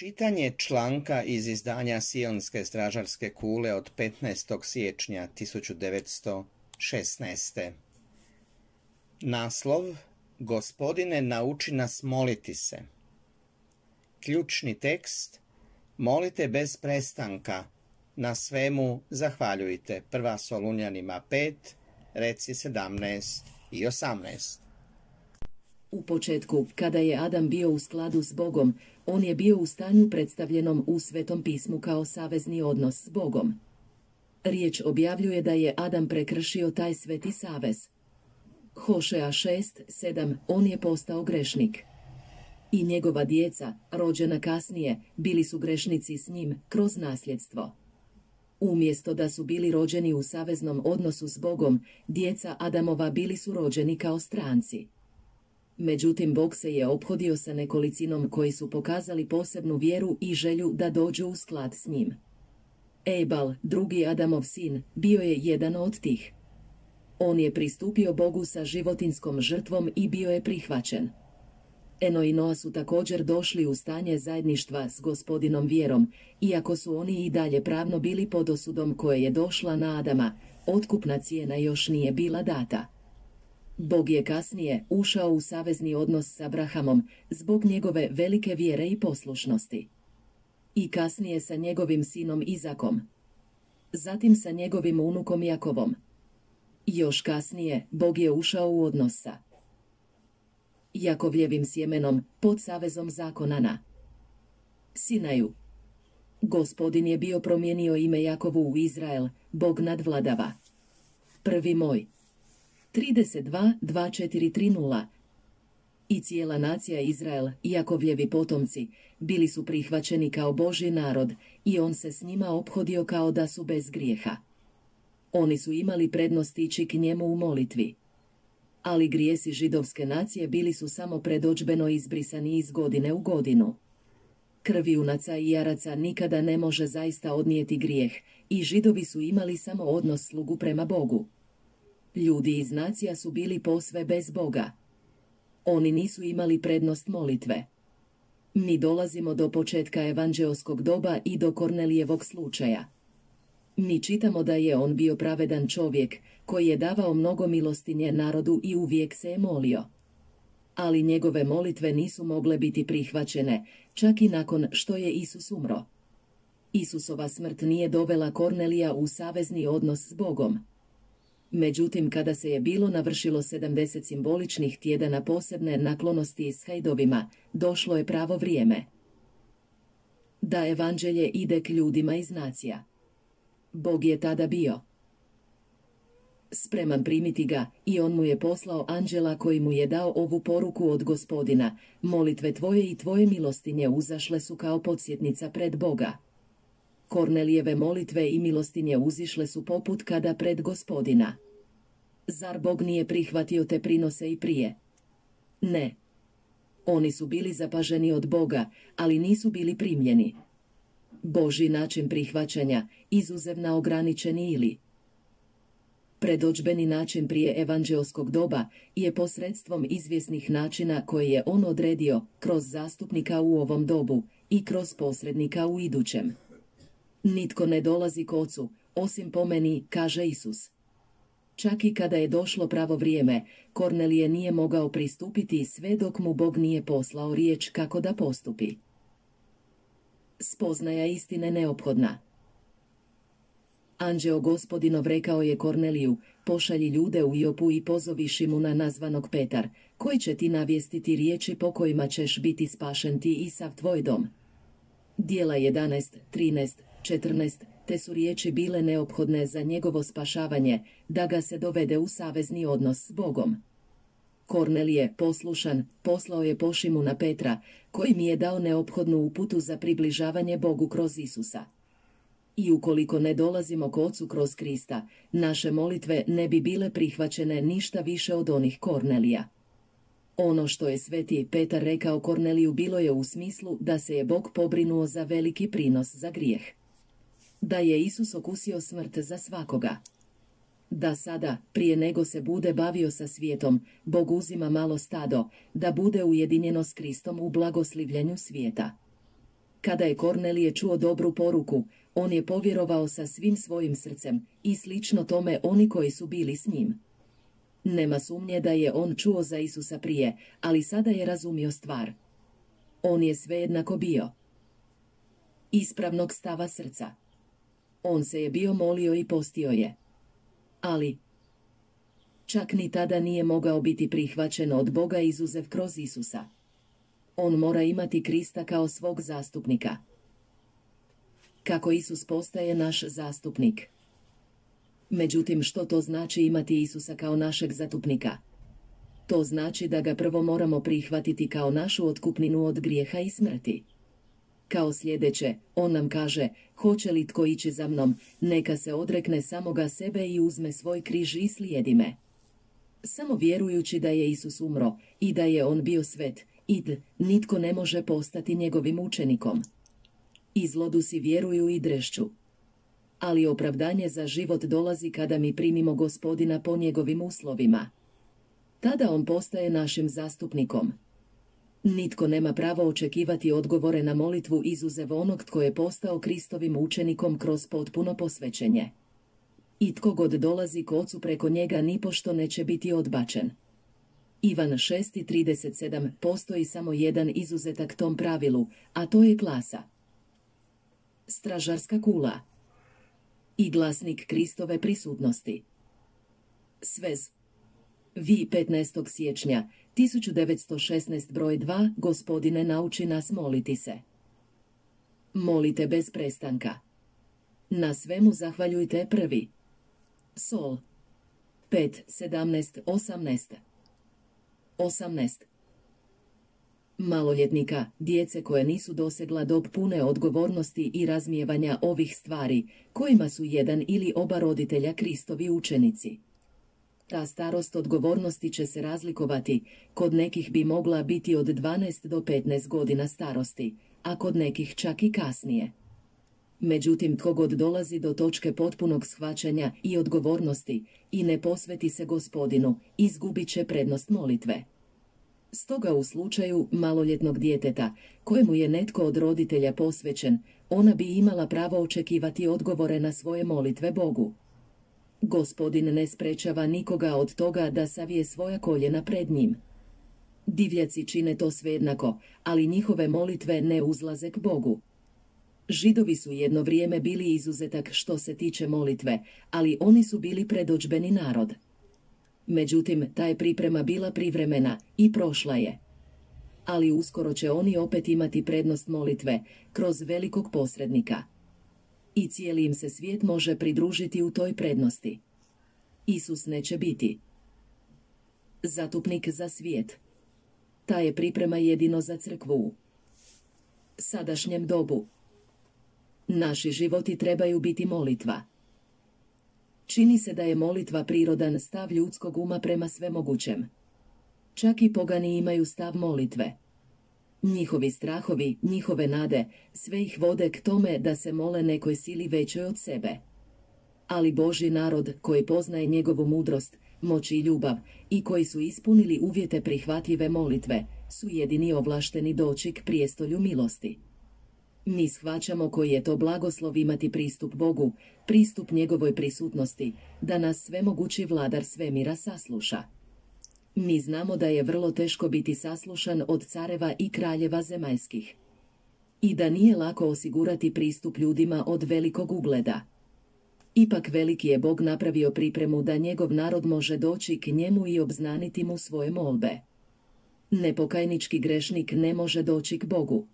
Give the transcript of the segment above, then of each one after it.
Čitanje članka iz izdanja Sionske stražarske kule od 15. siječnja 1916. Naslov Gospodine nauči nas moliti se. Ključni tekst Molite bez prestanka, na svemu zahvaljujte. Prva Solunjanima 5, reci 17 i 18. U početku, kada je Adam bio u skladu s Bogom, on je bio u stanju predstavljenom u Svetom pismu kao savezni odnos s Bogom. Riječ objavljuje da je Adam prekršio taj sveti savez. Hošea 6, 7, on je postao grešnik. I njegova djeca, rođena kasnije, bili su grešnici s njim kroz nasljedstvo. Umjesto da su bili rođeni u saveznom odnosu s Bogom, djeca Adamova bili su rođeni kao stranci. Međutim, Bog se je ophodio sa nekolicinom koji su pokazali posebnu vjeru i želju da dođu u sklad s njim. Ebal, drugi Adamov sin, bio je jedan od tih. On je pristupio Bogu sa životinskom žrtvom i bio je prihvaćen. Eno i Noa su također došli u stanje zajedništva s gospodinom vjerom, iako su oni i dalje pravno bili pod osudom koje je došla na Adama, otkupna cijena još nije bila data. Bog je kasnije ušao u savezni odnos s Abrahamom zbog njegove velike vjere i poslušnosti. I kasnije sa njegovim sinom Izakom. Zatim sa njegovim unukom Jakovom. Još kasnije Bog je ušao u odnos sa Jakovljevim sjemenom pod savezom zakonana. Sinaju. Gospodin je bio promijenio ime Jakovu u Izrael, Bog nadvladava. Prvi moj. 32.2430 I cijela nacija Izrael, Jakovljevi potomci, bili su prihvaćeni kao Boži narod i on se s njima ophodio kao da su bez grijeha. Oni su imali prednost ići k njemu u molitvi. Ali grijesi židovske nacije bili su samo predođbeno izbrisani iz godine u godinu. Krvi unaca i jaraca nikada ne može zaista odnijeti grijeh i židovi su imali samo odnos slugu prema Bogu. Ljudi iz nacija su bili posve bez Boga. Oni nisu imali prednost molitve. Mi dolazimo do početka evanđeoskog doba i do Kornelijevog slučaja. Mi čitamo da je on bio pravedan čovjek, koji je davao mnogo milostinje narodu i uvijek se je molio. Ali njegove molitve nisu mogle biti prihvaćene, čak i nakon što je Isus umro. Isusova smrt nije dovela Kornelija u savezni odnos s Bogom. Međutim, kada se je bilo navršilo 70 simboličnih tjedana posebne naklonosti s hejdovima, došlo je pravo vrijeme. Da evanđelje ide k ljudima iz nacija. Bog je tada bio spreman primiti ga i on mu je poslao anđela koji mu je dao ovu poruku od gospodina. Molitve tvoje i tvoje milostinje uzašle su kao podsjetnica pred Boga. Kornelijeve molitve i milostinje uzišle su poput kada pred gospodina. Zar Bog nije prihvatio te prinose i prije? Ne. Oni su bili zapaženi od Boga, ali nisu bili primljeni. Boži način prihvaćanja, izuzev na ograničeni ili Predođbeni način prije evanđeoskog doba je posredstvom izvjesnih načina koje je on odredio kroz zastupnika u ovom dobu i kroz posrednika u idućem. Nitko ne dolazi k ocu, osim po meni, kaže Isus. Čak i kada je došlo pravo vrijeme, Kornelije nije mogao pristupiti sve dok mu Bog nije poslao riječ kako da postupi. Spoznaja istine neophodna. Anđeo gospodinov rekao je Korneliju, pošalji ljude u Jopu i pozovi Šimuna nazvanog Petar, koji će ti navijestiti riječi po kojima ćeš biti spašen ti i sav tvoj dom. Dijela 11, 13, 14, te su riječi bile neophodne za njegovo spašavanje, da ga se dovede u savezni odnos s Bogom. Kornelije, poslušan, poslao je pošimu na Petra, koji mi je dao neophodnu uputu za približavanje Bogu kroz Isusa. I ukoliko ne dolazimo k Ocu kroz Krista, naše molitve ne bi bile prihvaćene ništa više od onih Kornelija. Ono što je sveti Petar rekao Korneliju bilo je u smislu da se je Bog pobrinuo za veliki prinos za grijeh. Da je Isus okusio smrt za svakoga. Da sada, prije nego se bude bavio sa svijetom, Bog uzima malo stado, da bude ujedinjeno s Kristom u blagoslivljenju svijeta. Kada je Kornelije čuo dobru poruku, on je povjerovao sa svim svojim srcem i slično tome oni koji su bili s njim. Nema sumnje da je on čuo za Isusa prije, ali sada je razumio stvar. On je sve jednako bio. Ispravnog stava srca. On se je bio molio i postio je. Ali, čak ni tada nije mogao biti prihvaćen od Boga izuzev kroz Isusa. On mora imati Krista kao svog zastupnika. Kako Isus postaje naš zastupnik? Međutim, što to znači imati Isusa kao našeg zatupnika? To znači da ga prvo moramo prihvatiti kao našu otkupninu od grijeha i smrti. Kao sljedeće, on nam kaže, hoće li tko ići za mnom, neka se odrekne samoga sebe i uzme svoj križ i slijedi me. Samo vjerujući da je Isus umro i da je on bio svet, id, nitko ne može postati njegovim učenikom. Izlodusi vjeruju i drešću. Ali opravdanje za život dolazi kada mi primimo gospodina po njegovim uslovima. Tada on postaje našim zastupnikom. Nitko nema pravo očekivati odgovore na molitvu izuzev onog tko je postao Kristovim učenikom kroz potpuno posvećenje. I tko god dolazi k ocu preko njega nipošto neće biti odbačen. Ivan 6.37 postoji samo jedan izuzetak tom pravilu, a to je klasa. Stražarska kula i glasnik Kristove prisutnosti. Svez. Vi 15. siječnja 1916 broj 2 Gospodine nauči nas moliti se. Molite bez prestanka. Na svemu zahvaljujte prvi. Sol. 5, 17, 18. 18. Maloljetnika, djece koje nisu dosegla dob pune odgovornosti i razmijevanja ovih stvari, kojima su jedan ili oba roditelja Kristovi učenici. Ta starost odgovornosti će se razlikovati, kod nekih bi mogla biti od 12 do 15 godina starosti, a kod nekih čak i kasnije. Međutim, tko god dolazi do točke potpunog shvaćanja i odgovornosti i ne posveti se gospodinu, izgubit će prednost molitve. Stoga u slučaju maloljetnog djeteta, kojemu je netko od roditelja posvećen, ona bi imala pravo očekivati odgovore na svoje molitve Bogu. Gospodin ne sprečava nikoga od toga da savije svoja koljena pred njim. Divljaci čine to svejednako, ali njihove molitve ne uzlaze k Bogu. Židovi su jedno vrijeme bili izuzetak što se tiče molitve, ali oni su bili predođbeni narod. Međutim, ta je priprema bila privremena i prošla je. Ali uskoro će oni opet imati prednost molitve, kroz velikog posrednika i cijeli im se svijet može pridružiti u toj prednosti. Isus neće biti. Zatupnik za svijet. Ta je priprema jedino za crkvu. Sadašnjem dobu. Naši životi trebaju biti molitva. Čini se da je molitva prirodan stav ljudskog uma prema svemogućem. Čak i pogani imaju stav molitve. Njihovi strahovi, njihove nade, sve ih vode k tome da se mole nekoj sili većoj od sebe. Ali Boži narod, koji poznaje njegovu mudrost, moć i ljubav, i koji su ispunili uvjete prihvatljive molitve, su jedini ovlašteni doći k prijestolju milosti. Mi shvaćamo koji je to blagoslov imati pristup Bogu, pristup njegovoj prisutnosti, da nas svemogući vladar svemira sasluša. Mi znamo da je vrlo teško biti saslušan od careva i kraljeva zemaljskih. I da nije lako osigurati pristup ljudima od velikog ugleda. Ipak veliki je Bog napravio pripremu da njegov narod može doći k njemu i obznaniti mu svoje molbe. Nepokajnički grešnik ne može doći k Bogu.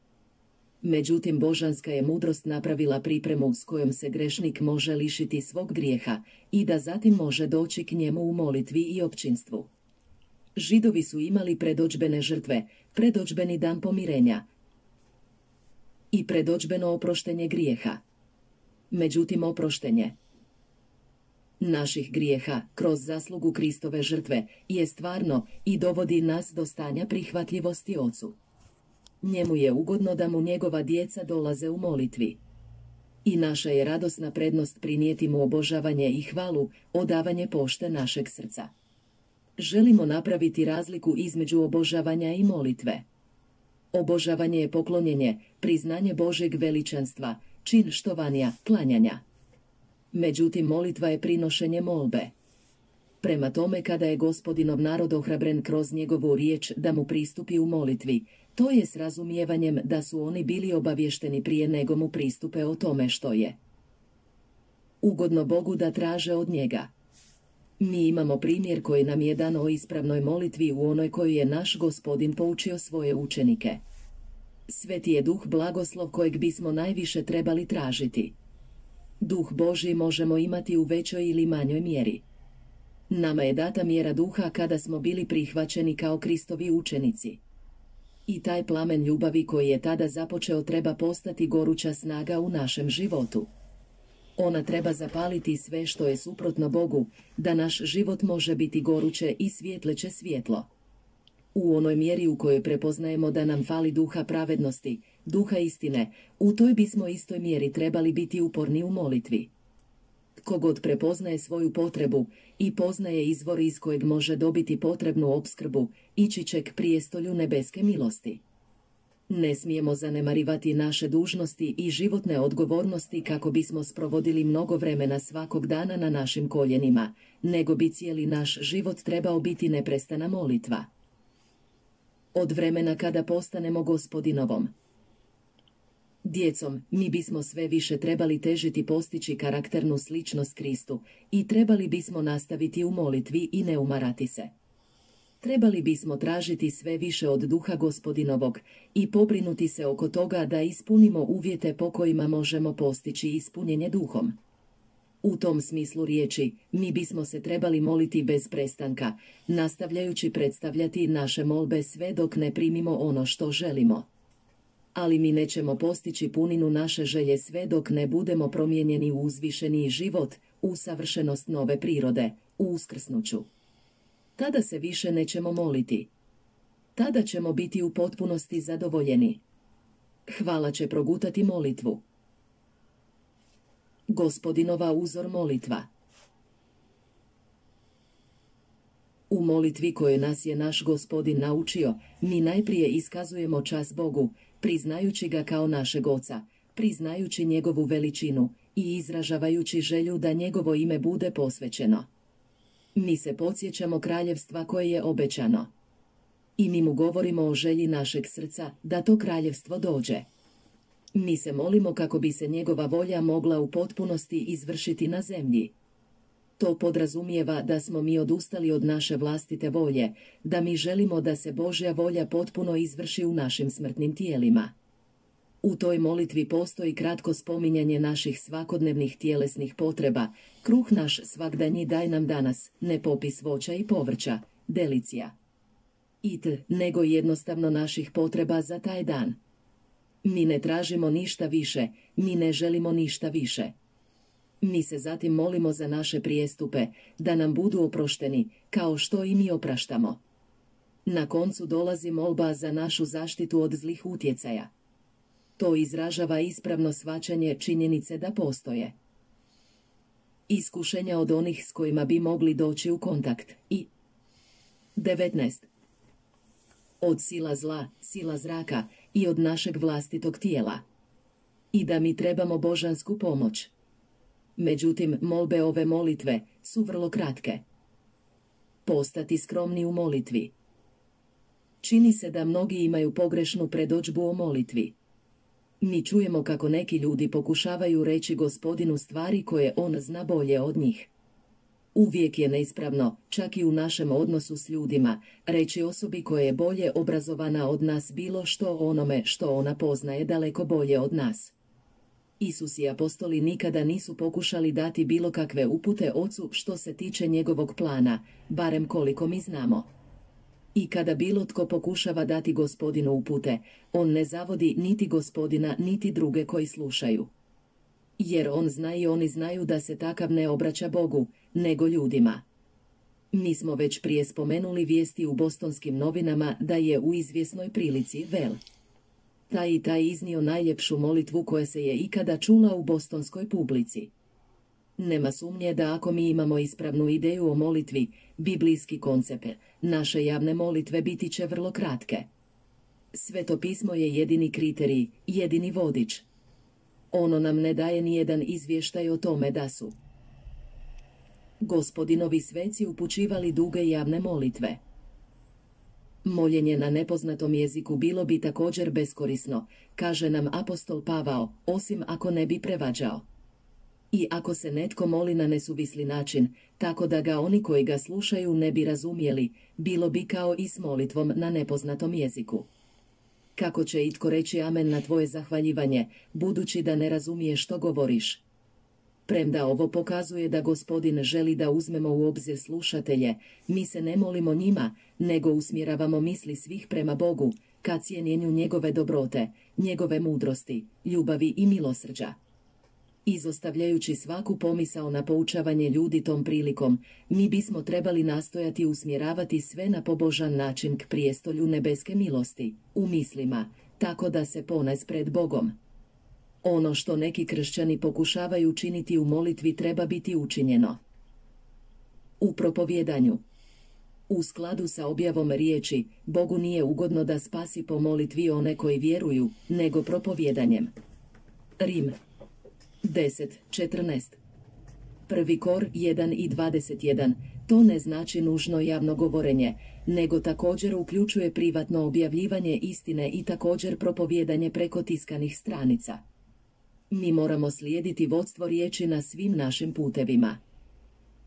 Međutim, božanska je mudrost napravila pripremu s kojom se grešnik može lišiti svog grijeha i da zatim može doći k njemu u molitvi i općinstvu. Židovi su imali predođbene žrtve, predođbeni dan pomirenja i predođbeno oproštenje grijeha. Međutim, oproštenje naših grijeha kroz zaslugu Kristove žrtve je stvarno i dovodi nas do stanja prihvatljivosti Ocu. Njemu je ugodno da mu njegova djeca dolaze u molitvi. I naša je radosna prednost prinijeti mu obožavanje i hvalu, odavanje pošte našeg srca. Želimo napraviti razliku između obožavanja i molitve. Obožavanje je poklonjenje, priznanje Božeg veličanstva, čin štovanja, klanjanja. Međutim, molitva je prinošenje molbe. Prema tome kada je gospodinov narod ohrabren kroz njegovu riječ da mu pristupi u molitvi, to je s razumijevanjem da su oni bili obavješteni prije nego mu pristupe o tome što je. Ugodno Bogu da traže od njega. Mi imamo primjer koji nam je dan o ispravnoj molitvi u onoj koju je naš gospodin poučio svoje učenike. Sveti je duh blagoslov kojeg bismo najviše trebali tražiti. Duh Boži možemo imati u većoj ili manjoj mjeri. Nama je data mjera duha kada smo bili prihvaćeni kao Kristovi učenici. I taj plamen ljubavi koji je tada započeo treba postati goruća snaga u našem životu. Ona treba zapaliti sve što je suprotno Bogu, da naš život može biti goruće i svjetleće svjetlo. U onoj mjeri u kojoj prepoznajemo da nam fali duha pravednosti, duha istine, u toj bismo istoj mjeri trebali biti uporni u molitvi. Kogod prepoznaje svoju potrebu i poznaje izvor iz kojeg može dobiti potrebnu opskrbu, ići će k prijestolju nebeske milosti. Ne smijemo zanemarivati naše dužnosti i životne odgovornosti kako bismo sprovodili mnogo vremena svakog dana na našim koljenima, nego bi cijeli naš život trebao biti neprestana molitva. Od vremena kada postanemo gospodinovom, Djecom, mi bismo sve više trebali težiti postići karakternu sličnost Kristu i trebali bismo nastaviti u molitvi i ne umarati se. Trebali bismo tražiti sve više od duha gospodinovog i pobrinuti se oko toga da ispunimo uvjete po kojima možemo postići ispunjenje duhom. U tom smislu riječi, mi bismo se trebali moliti bez prestanka, nastavljajući predstavljati naše molbe sve dok ne primimo ono što želimo ali mi nećemo postići puninu naše želje sve dok ne budemo promijenjeni u uzvišeniji život, u savršenost nove prirode, u uskrsnuću. Tada se više nećemo moliti. Tada ćemo biti u potpunosti zadovoljeni. Hvala će progutati molitvu. Gospodinova uzor molitva U molitvi koje nas je naš gospodin naučio, mi najprije iskazujemo čas Bogu, priznajući ga kao našeg oca, priznajući njegovu veličinu i izražavajući želju da njegovo ime bude posvećeno. Mi se podsjećamo kraljevstva koje je obećano. I mi mu govorimo o želji našeg srca da to kraljevstvo dođe. Mi se molimo kako bi se njegova volja mogla u potpunosti izvršiti na zemlji. To podrazumijeva da smo mi odustali od naše vlastite volje, da mi želimo da se Božja volja potpuno izvrši u našim smrtnim tijelima. U toj molitvi postoji kratko spominjanje naših svakodnevnih tjelesnih potreba, kruh naš svakdanji daj nam danas, ne popis voća i povrća, delicija. It, nego jednostavno naših potreba za taj dan. Mi ne tražimo ništa više, mi ne želimo ništa više. Mi se zatim molimo za naše prijestupe, da nam budu oprošteni, kao što i mi opraštamo. Na koncu dolazi molba za našu zaštitu od zlih utjecaja. To izražava ispravno svačanje činjenice da postoje. Iskušenja od onih s kojima bi mogli doći u kontakt i 19. Od sila zla, sila zraka i od našeg vlastitog tijela. I da mi trebamo božansku pomoć. Međutim, molbe ove molitve su vrlo kratke. Postati skromni u molitvi. Čini se da mnogi imaju pogrešnu predođbu o molitvi. Mi čujemo kako neki ljudi pokušavaju reći gospodinu stvari koje on zna bolje od njih. Uvijek je neispravno, čak i u našem odnosu s ljudima, reći osobi koja je bolje obrazovana od nas bilo što onome što ona poznaje daleko bolje od nas. Isus i apostoli nikada nisu pokušali dati bilo kakve upute ocu što se tiče njegovog plana, barem koliko mi znamo. I kada bilo tko pokušava dati gospodinu upute, on ne zavodi niti gospodina niti druge koji slušaju. Jer on zna i oni znaju da se takav ne obraća Bogu, nego ljudima. Mi smo već prije spomenuli vijesti u bostonskim novinama da je u izvjesnoj prilici vel taj i taj iznio najljepšu molitvu koja se je ikada čula u bostonskoj publici. Nema sumnje da ako mi imamo ispravnu ideju o molitvi, biblijski koncept, naše javne molitve biti će vrlo kratke. Sveto pismo je jedini kriterij, jedini vodič. Ono nam ne daje nijedan izvještaj o tome da su gospodinovi sveci upućivali duge javne molitve. Moljenje na nepoznatom jeziku bilo bi također beskorisno, kaže nam apostol Pavao, osim ako ne bi prevađao. I ako se netko moli na nesuvisli način, tako da ga oni koji ga slušaju ne bi razumjeli, bilo bi kao i s molitvom na nepoznatom jeziku. Kako će itko reći amen na tvoje zahvaljivanje, budući da ne razumije što govoriš? Premda ovo pokazuje da gospodin želi da uzmemo u obzir slušatelje, mi se ne molimo njima, nego usmjeravamo misli svih prema Bogu, ka cijenjenju njegove dobrote, njegove mudrosti, ljubavi i milosrđa. Izostavljajući svaku pomisao na poučavanje ljudi tom prilikom, mi bismo trebali nastojati usmjeravati sve na pobožan način k prijestolju nebeske milosti, u mislima, tako da se ponez pred Bogom. Ono što neki kršćani pokušavaju činiti u molitvi treba biti učinjeno. U propovjedanju U skladu sa objavom riječi, Bogu nije ugodno da spasi po molitvi one koji vjeruju, nego propovjedanjem. Rim 10.14 Prvi kor 1 i 21 To ne znači nužno javno govorenje, nego također uključuje privatno objavljivanje istine i također propovjedanje preko tiskanih stranica. Mi moramo slijediti vodstvo riječi na svim našim putevima.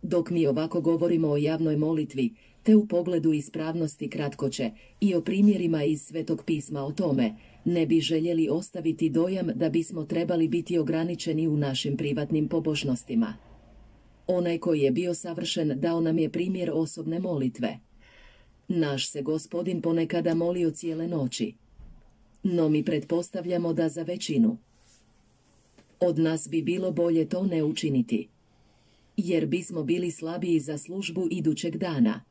Dok mi ovako govorimo o javnoj molitvi, te u pogledu ispravnosti kratkoće i o primjerima iz Svetog pisma o tome, ne bi željeli ostaviti dojam da bismo trebali biti ograničeni u našim privatnim pobožnostima. Onaj koji je bio savršen dao nam je primjer osobne molitve. Naš se gospodin ponekada molio cijele noći. No mi pretpostavljamo da za većinu, od nas bi bilo bolje to ne učiniti. Jer bismo bili slabiji za službu idućeg dana.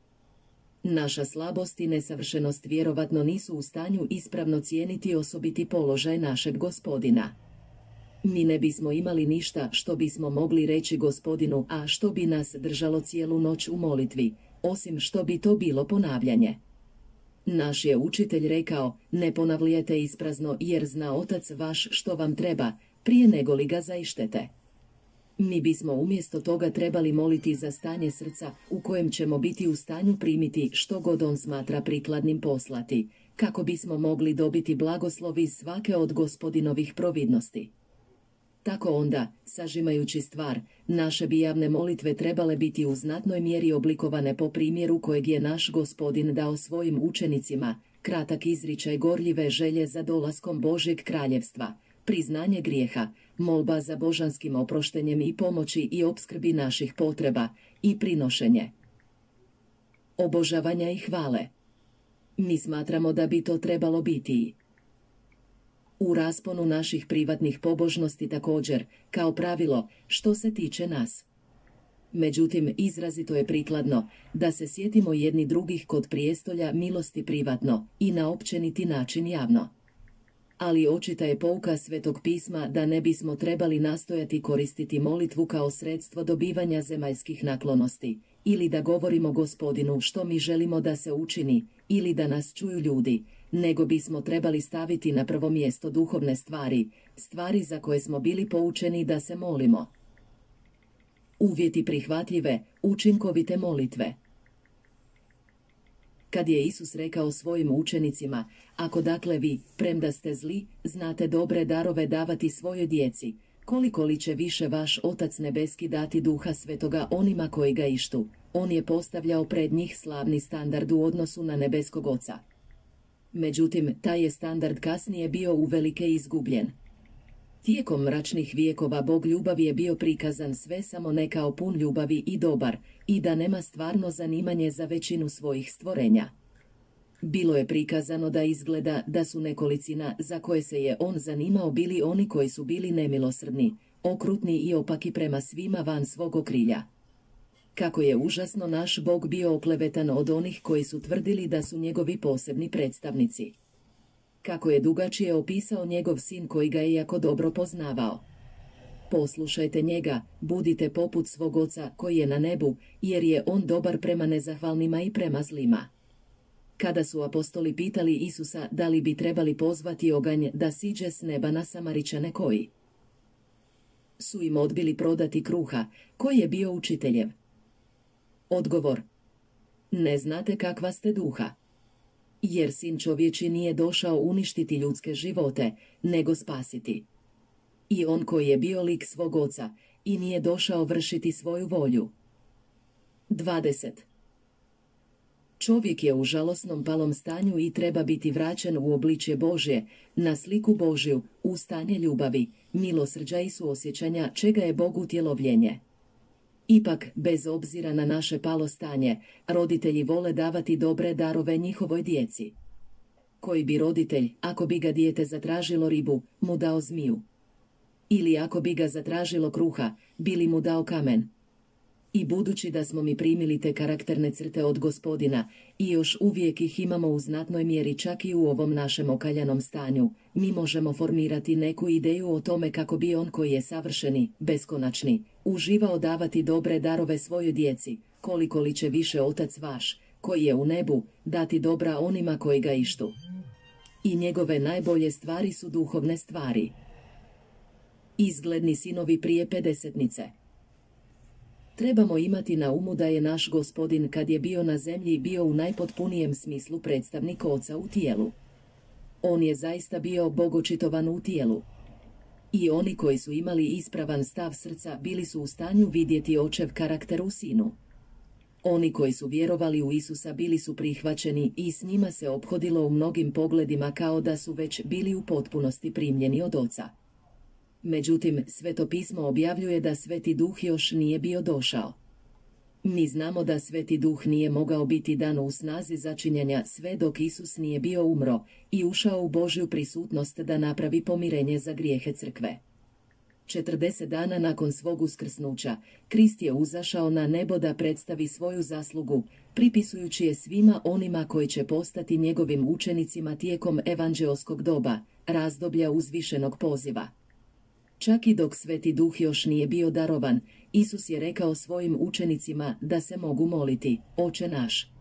Naša slabost i nesavršenost vjerovatno nisu u stanju ispravno cijeniti osobiti položaj našeg gospodina. Mi ne bismo imali ništa što bismo mogli reći gospodinu, a što bi nas držalo cijelu noć u molitvi, osim što bi to bilo ponavljanje. Naš je učitelj rekao, ne ponavljajte isprazno jer zna otac vaš što vam treba, prije nego li ga zaištete. Mi bismo umjesto toga trebali moliti za stanje srca u kojem ćemo biti u stanju primiti što god on smatra prikladnim poslati, kako bismo mogli dobiti blagoslov iz svake od gospodinovih providnosti. Tako onda, sažimajući stvar, naše bi javne molitve trebale biti u znatnoj mjeri oblikovane po primjeru kojeg je naš gospodin dao svojim učenicima, kratak izričaj gorljive želje za dolaskom Božeg kraljevstva, priznanje grijeha, molba za božanskim oproštenjem i pomoći i opskrbi naših potreba i prinošenje. Obožavanja i hvale. Mi smatramo da bi to trebalo biti u rasponu naših privatnih pobožnosti također, kao pravilo, što se tiče nas. Međutim, izrazito je prikladno da se sjetimo jedni drugih kod prijestolja milosti privatno i na općeniti način javno ali očita je pouka Svetog pisma da ne bismo trebali nastojati koristiti molitvu kao sredstvo dobivanja zemaljskih naklonosti, ili da govorimo gospodinu što mi želimo da se učini, ili da nas čuju ljudi, nego bismo trebali staviti na prvo mjesto duhovne stvari, stvari za koje smo bili poučeni da se molimo. Uvjeti prihvatljive, učinkovite molitve. Kad je Isus rekao svojim učenicima, ako dakle vi, premda ste zli, znate dobre darove davati svojoj djeci, koliko li će više vaš Otac Nebeski dati duha svetoga onima koji ga ištu, on je postavljao pred njih slavni standard u odnosu na nebeskog oca. Međutim, taj je standard kasnije bio uvelike izgubljen. Tijekom mračnih vijekova Bog ljubavi je bio prikazan sve samo ne kao pun ljubavi i dobar, i da nema stvarno zanimanje za većinu svojih stvorenja. Bilo je prikazano da izgleda da su nekolicina za koje se je on zanimao bili oni koji su bili nemilosrdni, okrutni i opaki prema svima van svog okrilja. Kako je užasno naš Bog bio oklevetan od onih koji su tvrdili da su njegovi posebni predstavnici kako je dugačije opisao njegov sin koji ga je jako dobro poznavao. Poslušajte njega, budite poput svog oca koji je na nebu, jer je on dobar prema nezahvalnima i prema zlima. Kada su apostoli pitali Isusa da li bi trebali pozvati oganj da siđe s neba na Samaričane koji su im odbili prodati kruha, koji je bio učiteljev. Odgovor. Ne znate kakva ste duha. Jer sin čovječi nije došao uništiti ljudske živote, nego spasiti. I on koji je bio lik svog oca i nije došao vršiti svoju volju. 20. Čovjek je u žalosnom palom stanju i treba biti vraćen u obličje Božje, na sliku Božju, u stanje ljubavi, milosrđa i suosjećanja, čega je Bogu tjelovljenje. Ipak, bez obzira na naše palo stanje, roditelji vole davati dobre darove njihovoj djeci. Koji bi roditelj, ako bi ga dijete zatražilo ribu, mu dao zmiju? Ili ako bi ga zatražilo kruha, bili mu dao kamen? I budući da smo mi primili te karakterne crte od gospodina i još uvijek ih imamo u znatnoj mjeri čak i u ovom našem okaljanom stanju, mi možemo formirati neku ideju o tome kako bi on koji je savršeni, beskonačni, uživao davati dobre darove svojoj djeci, koliko li će više otac vaš, koji je u nebu, dati dobra onima koji ga ištu. I njegove najbolje stvari su duhovne stvari. Izgledni sinovi prije pedesetnice. Trebamo imati na umu da je naš gospodin kad je bio na zemlji bio u najpotpunijem smislu predstavnik oca u tijelu. On je zaista bio bogočitovan u tijelu. I oni koji su imali ispravan stav srca bili su u stanju vidjeti očev karakter u sinu. Oni koji su vjerovali u Isusa bili su prihvaćeni i s njima se obhodilo u mnogim pogledima kao da su već bili u potpunosti primljeni od oca. Međutim, Sveto pismo objavljuje da Sveti Duh još nije bio došao. Mi znamo da Sveti Duh nije mogao biti dan u snazi začinjanja sve dok Isus nije bio umro i ušao u Božju prisutnost da napravi pomirenje za grijehe crkve. 40 dana nakon svog uskrsnuća, Krist je uzašao na nebo da predstavi svoju zaslugu, pripisujući je svima onima koji će postati njegovim učenicima tijekom evanđeoskog doba, razdoblja uzvišenog poziva. Čak i dok Sveti Duh još nije bio darovan, Isus je rekao svojim učenicima da se mogu moliti, Oče naš.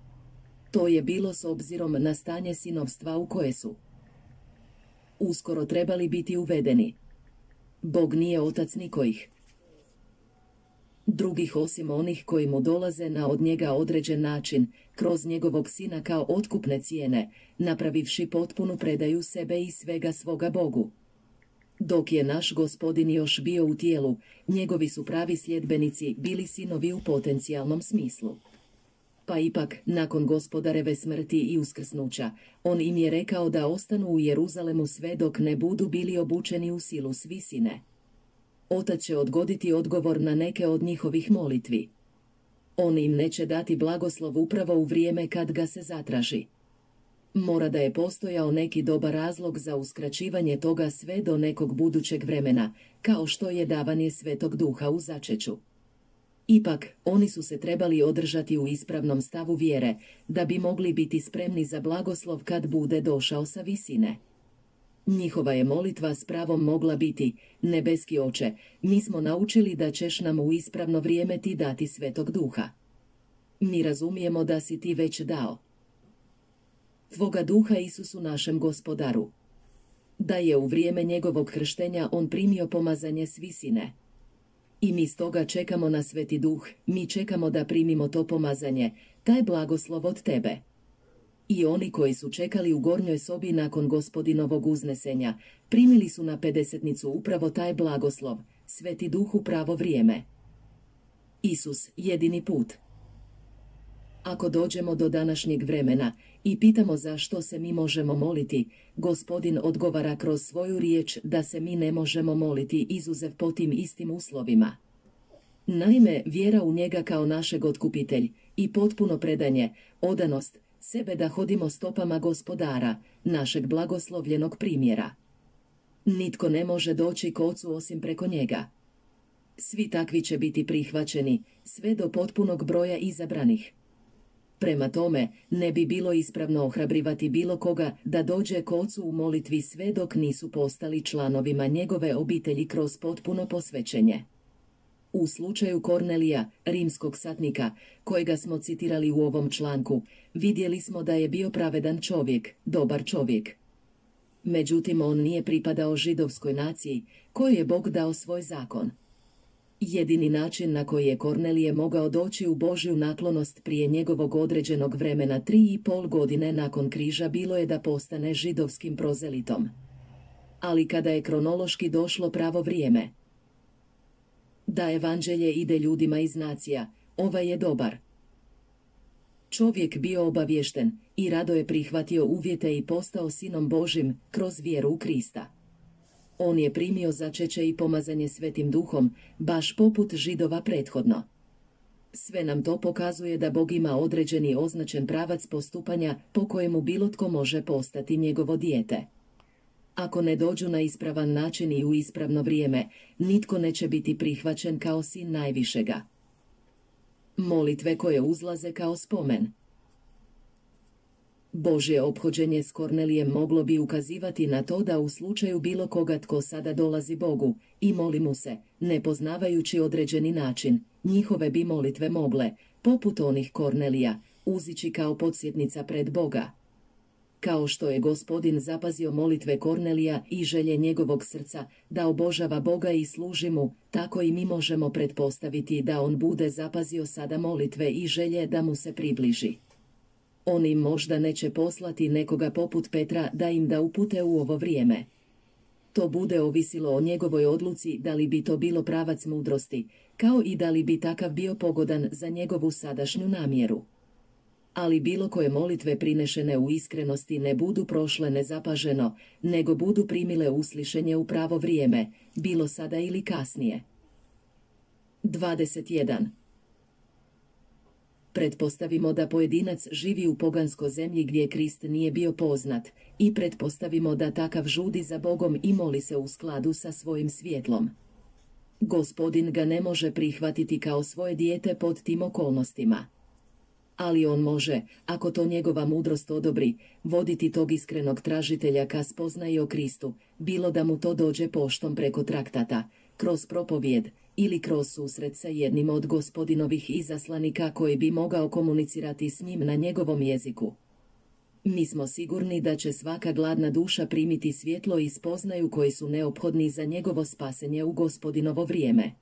To je bilo s obzirom na stanje sinovstva u koje su. Uskoro trebali biti uvedeni. Bog nije otac nikojih. Drugih osim onih koji mu dolaze na od njega određen način, kroz njegovog sina kao otkupne cijene, napravivši potpunu predaju sebe i svega svoga Bogu. Dok je naš gospodin još bio u tijelu, njegovi su pravi sljedbenici bili sinovi u potencijalnom smislu. Pa ipak, nakon gospodareve smrti i uskrsnuća, on im je rekao da ostanu u Jeruzalemu sve dok ne budu bili obučeni u silu svisine. Otac će odgoditi odgovor na neke od njihovih molitvi. On im neće dati blagoslov upravo u vrijeme kad ga se zatraži. Mora da je postojao neki dobar razlog za uskraćivanje toga sve do nekog budućeg vremena, kao što je davanje svetog duha u začeću. Ipak, oni su se trebali održati u ispravnom stavu vjere, da bi mogli biti spremni za blagoslov kad bude došao sa visine. Njihova je molitva s pravom mogla biti, nebeski oče, mi smo naučili da ćeš nam u ispravno vrijeme ti dati svetog duha. Mi razumijemo da si ti već dao. Tvoga duha Isusu našem gospodaru. Da je u vrijeme njegovog krštenja on primio pomazanje s visine. I mi stoga čekamo na sveti duh, mi čekamo da primimo to pomazanje, taj blagoslov od tebe. I oni koji su čekali u gornjoj sobi nakon gospodinovog uznesenja, primili su na pedesetnicu upravo taj blagoslov, sveti duh u pravo vrijeme. Isus, jedini put. Ako dođemo do današnjeg vremena i pitamo zašto se mi možemo moliti, gospodin odgovara kroz svoju riječ da se mi ne možemo moliti izuzev po tim istim uslovima. Naime, vjera u njega kao našeg otkupitelj i potpuno predanje, odanost, sebe da hodimo stopama gospodara, našeg blagoslovljenog primjera. Nitko ne može doći k ocu osim preko njega. Svi takvi će biti prihvaćeni, sve do potpunog broja izabranih. Prema tome, ne bi bilo ispravno ohrabrivati bilo koga da dođe k ocu u molitvi sve dok nisu postali članovima njegove obitelji kroz potpuno posvećenje. U slučaju Kornelija, rimskog satnika, kojega smo citirali u ovom članku, vidjeli smo da je bio pravedan čovjek, dobar čovjek. Međutim, on nije pripadao židovskoj naciji, kojoj je Bog dao svoj zakon. Jedini način na koji je Kornelije mogao doći u Božju naklonost prije njegovog određenog vremena tri i pol godine nakon križa bilo je da postane židovskim prozelitom. Ali kada je kronološki došlo pravo vrijeme, da evanđelje ide ljudima iz nacija, ovaj je dobar. Čovjek bio obavješten i rado je prihvatio uvjete i postao sinom Božim kroz vjeru u Krista. On je primio začeće i pomazanje svetim duhom, baš poput židova prethodno. Sve nam to pokazuje da Bog ima određeni označen pravac postupanja po kojemu bilo tko može postati njegovo dijete. Ako ne dođu na ispravan način i u ispravno vrijeme, nitko neće biti prihvaćen kao sin najvišega. Molitve koje uzlaze kao spomen. Božje obhođenje s Kornelijem moglo bi ukazivati na to da u slučaju bilo koga tko sada dolazi Bogu i moli mu se, ne poznavajući određeni način, njihove bi molitve mogle, poput onih Kornelija, uzići kao podsjetnica pred Boga. Kao što je gospodin zapazio molitve Kornelija i želje njegovog srca da obožava Boga i služi mu, tako i mi možemo pretpostaviti da on bude zapazio sada molitve i želje da mu se približi. On im možda neće poslati nekoga poput Petra da im da upute u ovo vrijeme. To bude ovisilo o njegovoj odluci da li bi to bilo pravac mudrosti, kao i da li bi takav bio pogodan za njegovu sadašnju namjeru. Ali bilo koje molitve prinešene u iskrenosti ne budu prošle nezapaženo, nego budu primile uslišenje u pravo vrijeme, bilo sada ili kasnije. 21. Pretpostavimo da pojedinac živi u pogansko zemlji gdje Krist nije bio poznat i pretpostavimo da takav žudi za Bogom i moli se u skladu sa svojim svjetlom. Gospodin ga ne može prihvatiti kao svoje dijete pod tim okolnostima. Ali on može, ako to njegova mudrost odobri, voditi tog iskrenog tražitelja ka spoznaji o Kristu, bilo da mu to dođe poštom preko traktata, kroz propovjed, ili kroz susret sa jednim od gospodinovih izaslanika koji bi mogao komunicirati s njim na njegovom jeziku. Mi smo sigurni da će svaka gladna duša primiti svjetlo i spoznaju koji su neophodni za njegovo spasenje u gospodinovo vrijeme.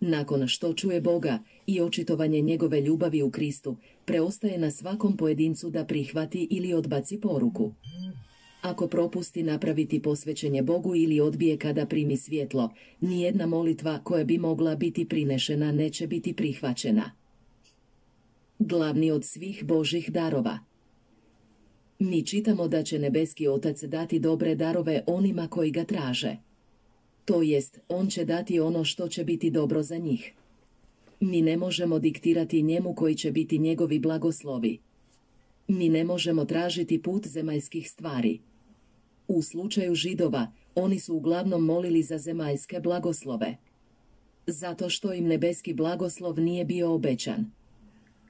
Nakon što čuje Boga i očitovanje njegove ljubavi u Kristu, preostaje na svakom pojedincu da prihvati ili odbaci poruku. Ako propusti napraviti posvećenje Bogu ili odbije kada primi svjetlo, nijedna molitva koja bi mogla biti prinešena neće biti prihvaćena. Glavni od svih Božih darova Mi čitamo da će nebeski Otac dati dobre darove onima koji ga traže. To jest, on će dati ono što će biti dobro za njih. Mi ne možemo diktirati njemu koji će biti njegovi blagoslovi. Mi ne možemo tražiti put zemaljskih stvari. U slučaju židova, oni su uglavnom molili za zemaljske blagoslove. Zato što im nebeski blagoslov nije bio obećan.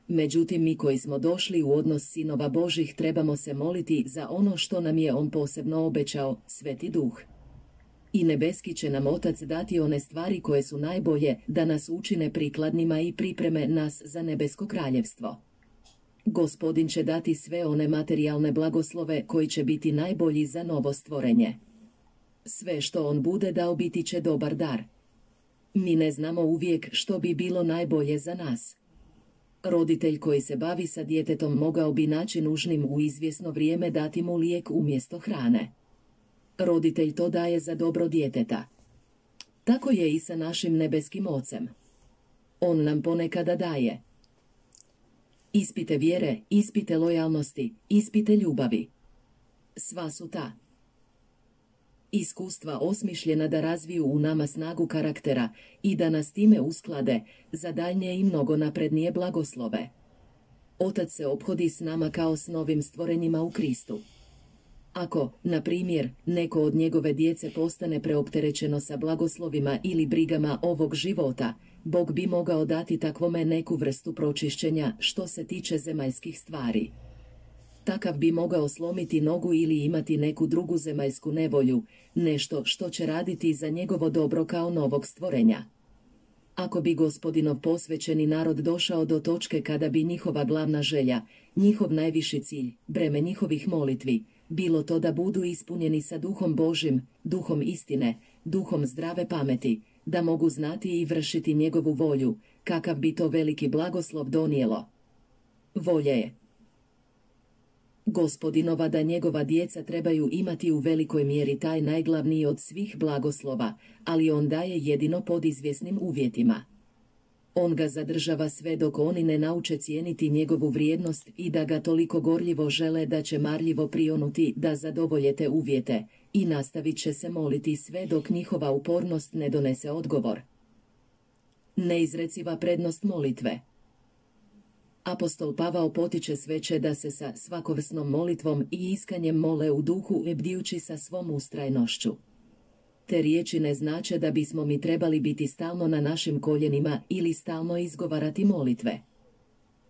Međutim, mi koji smo došli u odnos sinova Božih trebamo se moliti za ono što nam je on posebno obećao, sveti duh. I nebeski će nam otac dati one stvari koje su najbolje da nas učine prikladnima i pripreme nas za nebesko kraljevstvo. Gospodin će dati sve one materijalne blagoslove koji će biti najbolji za novo stvorenje. Sve što on bude dao biti će dobar dar. Mi ne znamo uvijek što bi bilo najbolje za nas. Roditelj koji se bavi sa djetetom mogao bi naći nužnim u izvjesno vrijeme dati mu lijek umjesto hrane. Roditelj to daje za dobro djeteta. Tako je i sa našim nebeskim ocem. On nam ponekada daje, ispite vjere, ispite lojalnosti, ispite ljubavi. Sva su ta. Iskustva osmišljena da razviju u nama snagu karaktera i da nas time usklade za daljnje i mnogo naprednije blagoslove. Otac se obhodi s nama kao s novim stvorenjima u Kristu. Ako, na primjer, neko od njegove djece postane preopterećeno sa blagoslovima ili brigama ovog života, Bog bi mogao dati takvome neku vrstu pročišćenja što se tiče zemaljskih stvari. Takav bi mogao slomiti nogu ili imati neku drugu zemaljsku nevolju, nešto što će raditi za njegovo dobro kao novog stvorenja. Ako bi gospodinov posvećeni narod došao do točke kada bi njihova glavna želja, njihov najviši cilj, breme njihovih molitvi, bilo to da budu ispunjeni sa duhom Božim, duhom istine, duhom zdrave pameti, da mogu znati i vršiti njegovu volju, kakav bi to veliki blagoslov donijelo. Volja je. Gospodinova da njegova djeca trebaju imati u velikoj mjeri taj najglavniji od svih blagoslova, ali on daje jedino pod izvjesnim uvjetima. On ga zadržava sve dok oni ne nauče cijeniti njegovu vrijednost i da ga toliko gorljivo žele da će marljivo prionuti da zadovolje te uvjete i nastavit će se moliti sve dok njihova upornost ne donese odgovor. Neizreciva prednost molitve Apostol Pavao potiče sveće da se sa svakovrsnom molitvom i iskanjem mole u duhu i bdijući sa svom ustrajnošću. Te riječi ne znače da bismo mi trebali biti stalno na našim koljenima ili stalno izgovarati molitve.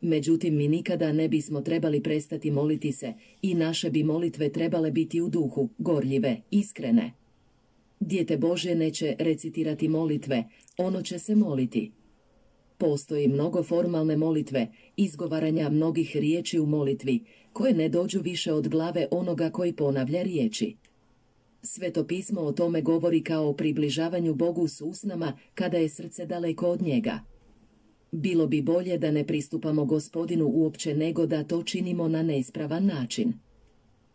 Međutim, mi nikada ne bismo trebali prestati moliti se i naše bi molitve trebale biti u duhu, gorljive, iskrene. Dijete Bože neće recitirati molitve, ono će se moliti. Postoji mnogo formalne molitve, izgovaranja mnogih riječi u molitvi, koje ne dođu više od glave onoga koji ponavlja riječi. Sveto pismo o tome govori kao o približavanju Bogu s usnama kada je srce daleko od njega. Bilo bi bolje da ne pristupamo gospodinu uopće nego da to činimo na neispravan način.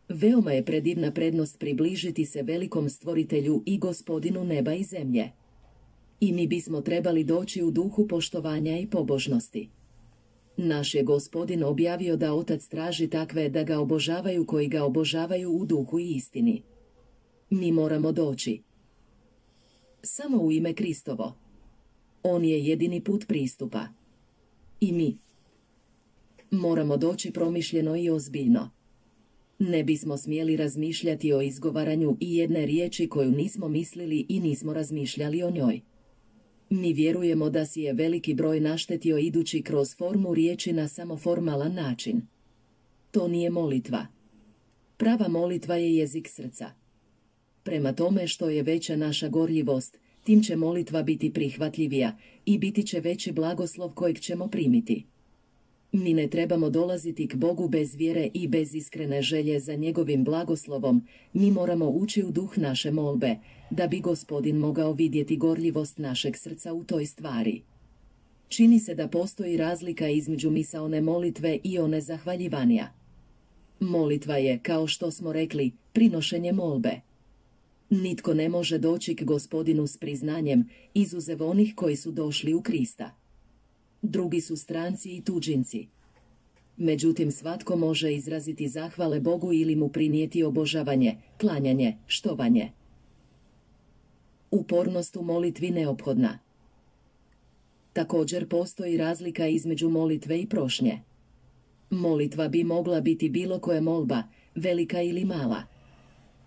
Veoma je predivna prednost približiti se velikom stvoritelju i gospodinu neba i zemlje. I mi bismo trebali doći u duhu poštovanja i pobožnosti. Naš je gospodin objavio da otac traži takve da ga obožavaju koji ga obožavaju u duhu i istini. Mi moramo doći. Samo u ime Kristovo. On je jedini put pristupa. I mi. Moramo doći promišljeno i ozbiljno. Ne bismo smjeli razmišljati o izgovaranju i jedne riječi koju nismo mislili i nismo razmišljali o njoj. Mi vjerujemo da si je veliki broj naštetio idući kroz formu riječi na samo formalan način. To nije molitva. Prava molitva je jezik srca. Prema tome što je veća naša gorljivost, tim će molitva biti prihvatljivija i biti će veći blagoslov kojeg ćemo primiti. Mi ne trebamo dolaziti k Bogu bez vjere i bez iskrene želje za njegovim blagoslovom, mi moramo ući u duh naše molbe, da bi gospodin mogao vidjeti gorljivost našeg srca u toj stvari. Čini se da postoji razlika između misaone molitve i one zahvaljivanija. Molitva je, kao što smo rekli, prinošenje molbe. Nitko ne može doći k gospodinu s priznanjem, izuzev onih koji su došli u Krista. Drugi su stranci i tuđinci. Međutim, svatko može izraziti zahvale Bogu ili mu prinijeti obožavanje, klanjanje, štovanje. Upornost u molitvi neophodna. Također postoji razlika između molitve i prošnje. Molitva bi mogla biti bilo koja molba, velika ili mala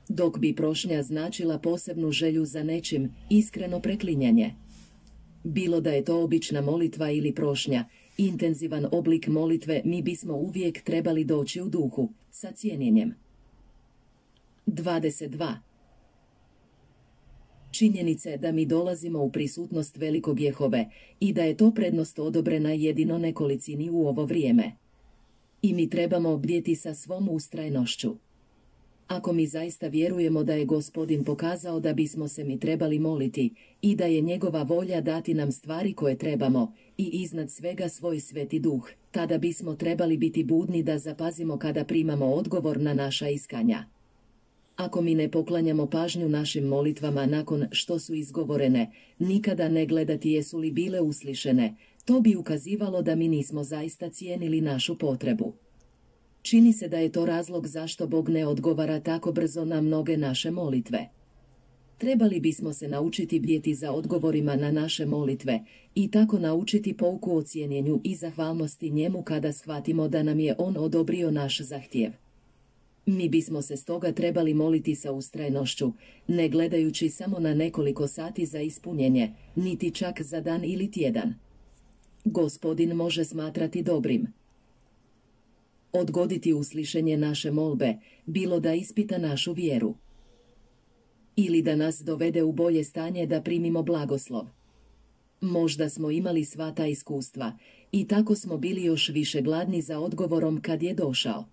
dok bi prošnja značila posebnu želju za nečim, iskreno preklinjanje. Bilo da je to obična molitva ili prošnja, intenzivan oblik molitve mi bismo uvijek trebali doći u duhu, sa cijenjenjem. 22. Činjenice da mi dolazimo u prisutnost velikog Jehove i da je to prednost odobrena jedino nekolicini u ovo vrijeme. I mi trebamo obdjeti sa svom ustrajnošću. Ako mi zaista vjerujemo da je gospodin pokazao da bismo se mi trebali moliti i da je njegova volja dati nam stvari koje trebamo i iznad svega svoj sveti duh, tada bismo trebali biti budni da zapazimo kada primamo odgovor na naša iskanja. Ako mi ne poklanjamo pažnju našim molitvama nakon što su izgovorene, nikada ne gledati jesu li bile uslišene, to bi ukazivalo da mi nismo zaista cijenili našu potrebu. Čini se da je to razlog zašto Bog ne odgovara tako brzo na mnoge naše molitve. Trebali bismo se naučiti bdjeti za odgovorima na naše molitve i tako naučiti pouku o cijenjenju i zahvalnosti njemu kada shvatimo da nam je on odobrio naš zahtjev. Mi bismo se stoga trebali moliti sa ustrajnošću, ne gledajući samo na nekoliko sati za ispunjenje, niti čak za dan ili tjedan. Gospodin može smatrati dobrim odgoditi uslišenje naše molbe, bilo da ispita našu vjeru. Ili da nas dovede u bolje stanje da primimo blagoslov. Možda smo imali sva ta iskustva i tako smo bili još više gladni za odgovorom kad je došao.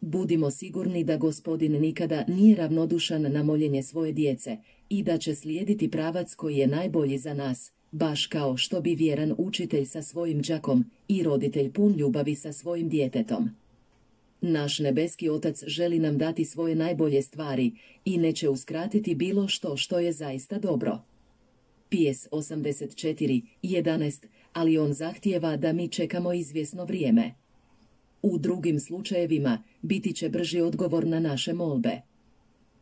Budimo sigurni da gospodin nikada nije ravnodušan na moljenje svoje djece i da će slijediti pravac koji je najbolji za nas, baš kao što bi vjeran učitelj sa svojim đakom i roditelj pun ljubavi sa svojim djetetom. Naš nebeski otac želi nam dati svoje najbolje stvari i neće uskratiti bilo što što je zaista dobro. PS 84, 11, ali on zahtijeva da mi čekamo izvjesno vrijeme. U drugim slučajevima biti će brži odgovor na naše molbe.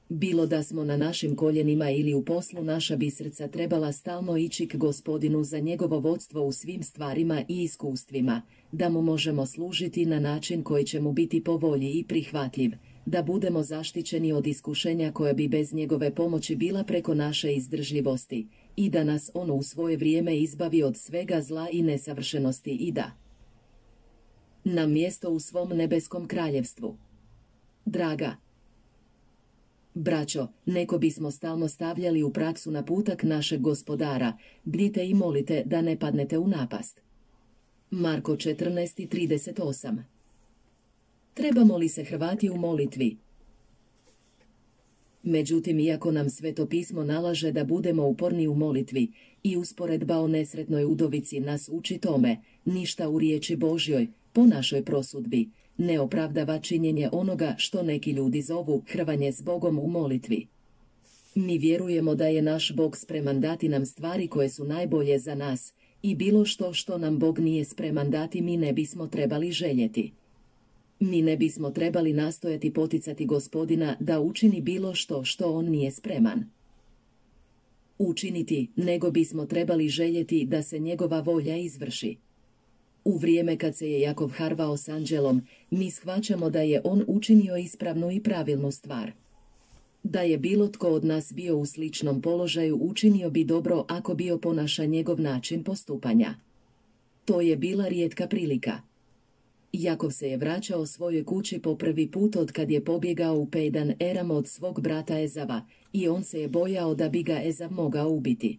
Bilo da smo na našim koljenima ili u poslu naša bi srca trebala stalno ići k gospodinu za njegovo vodstvo u svim stvarima i iskustvima, da mu možemo služiti na način koji će mu biti po volji i prihvatljiv, da budemo zaštićeni od iskušenja koja bi bez njegove pomoći bila preko naše izdržljivosti i da nas on u svoje vrijeme izbavi od svega zla i nesavršenosti i da na mjesto u svom nebeskom kraljevstvu. Draga, Braćo, neko bismo stalno stavljali u praksu naputak našeg gospodara, bdite i molite da ne padnete u napast. Marko 14.38 Trebamo li se Hrvati u molitvi? Međutim, iako nam sveto pismo nalaže da budemo uporni u molitvi i usporedba o nesretnoj udovici nas uči tome, ništa u riječi Božjoj, po našoj prosudbi, ne opravdava činjenje onoga što neki ljudi zovu hrvanje s Bogom u molitvi. Mi vjerujemo da je naš Bog spreman dati nam stvari koje su najbolje za nas i bilo što što nam Bog nije spreman dati mi ne bismo trebali željeti. Mi ne bismo trebali nastojati poticati gospodina da učini bilo što što on nije spreman. Učiniti, nego bismo trebali željeti da se njegova volja izvrši. U vrijeme kad se je Jakov harvao s anđelom, mi shvaćamo da je on učinio ispravnu i pravilnu stvar. Da je bilo tko od nas bio u sličnom položaju učinio bi dobro ako bio ponaša njegov način postupanja. To je bila rijetka prilika. Jakov se je vraćao svojoj kući po prvi put od kad je pobjegao u Pejdan Eram od svog brata Ezava i on se je bojao da bi ga Ezav mogao ubiti.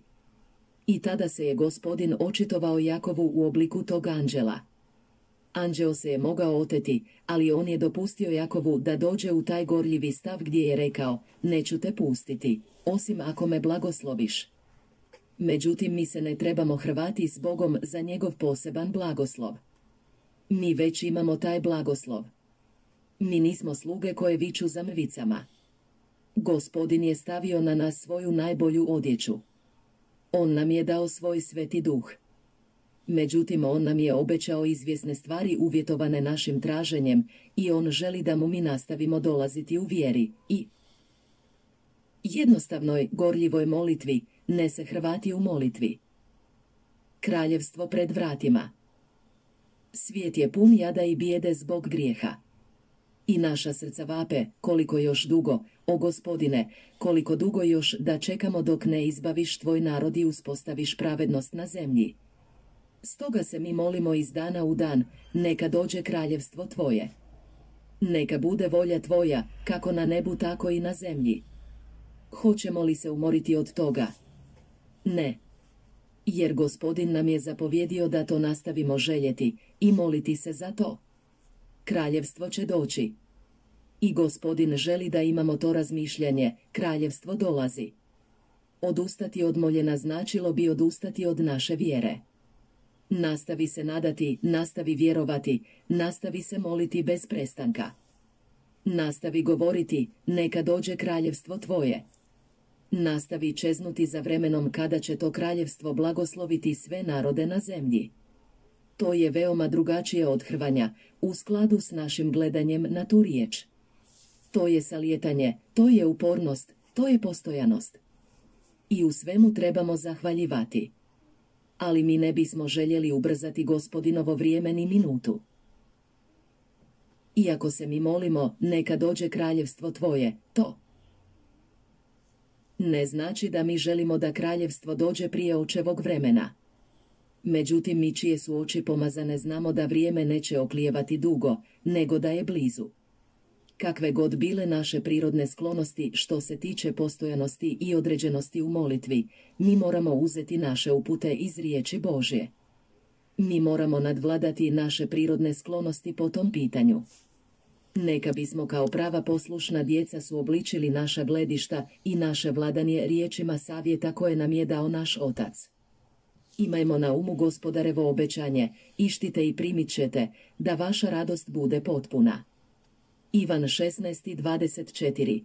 I tada se je gospodin očitovao Jakovu u obliku tog anđela. Anđeo se je mogao oteti, ali on je dopustio Jakovu da dođe u taj gorljivi stav gdje je rekao, neću te pustiti, osim ako me blagosloviš. Međutim, mi se ne trebamo hrvati s Bogom za njegov poseban blagoslov. Mi već imamo taj blagoslov. Mi nismo sluge koje viču za mrvicama. Gospodin je stavio na nas svoju najbolju odjeću. On nam je dao svoj sveti duh. Međutim, on nam je obećao izvjesne stvari uvjetovane našim traženjem i on želi da mu mi nastavimo dolaziti u vjeri i jednostavnoj, gorljivoj molitvi, ne se Hrvati u molitvi. Kraljevstvo pred vratima. Svijet je pun jada i bijede zbog grijeha. I naša srca vape, koliko još dugo, o gospodine, koliko dugo još da čekamo dok ne izbaviš tvoj narod i uspostaviš pravednost na zemlji. Stoga se mi molimo iz dana u dan, neka dođe kraljevstvo tvoje. Neka bude volja tvoja, kako na nebu tako i na zemlji. Hoćemo li se umoriti od toga? Ne. Jer gospodin nam je zapovjedio da to nastavimo željeti i moliti se za to. Kraljevstvo će doći. I gospodin želi da imamo to razmišljanje, kraljevstvo dolazi. Odustati od moljena značilo bi odustati od naše vjere. Nastavi se nadati, nastavi vjerovati, nastavi se moliti bez prestanka. Nastavi govoriti, neka dođe kraljevstvo tvoje. Nastavi čeznuti za vremenom kada će to kraljevstvo blagosloviti sve narode na zemlji. To je veoma drugačije od hrvanja, u skladu s našim gledanjem na tu riječ. To je salijetanje, to je upornost, to je postojanost. I u svemu trebamo zahvaljivati. Ali mi ne bismo željeli ubrzati gospodinovo vrijeme ni minutu. Iako se mi molimo, neka dođe kraljevstvo tvoje, to. Ne znači da mi želimo da kraljevstvo dođe prije očevog vremena. Međutim, mi čije su oči pomazane znamo da vrijeme neće oklijevati dugo, nego da je blizu. Kakve god bile naše prirodne sklonosti što se tiče postojanosti i određenosti u molitvi, mi moramo uzeti naše upute iz riječi Božje. Mi moramo nadvladati naše prirodne sklonosti po tom pitanju. Neka bismo kao prava poslušna djeca suobličili naša gledišta i naše vladanje riječima savjeta koje nam je dao naš otac. Imajmo na umu gospodarevo obećanje, ištite i primit ćete, da vaša radost bude potpuna. Ivan 16.24